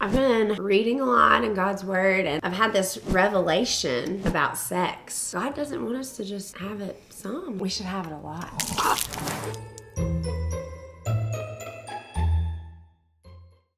I've been reading a lot in God's Word and I've had this revelation about sex. God doesn't want us to just have it some, we should have it a lot.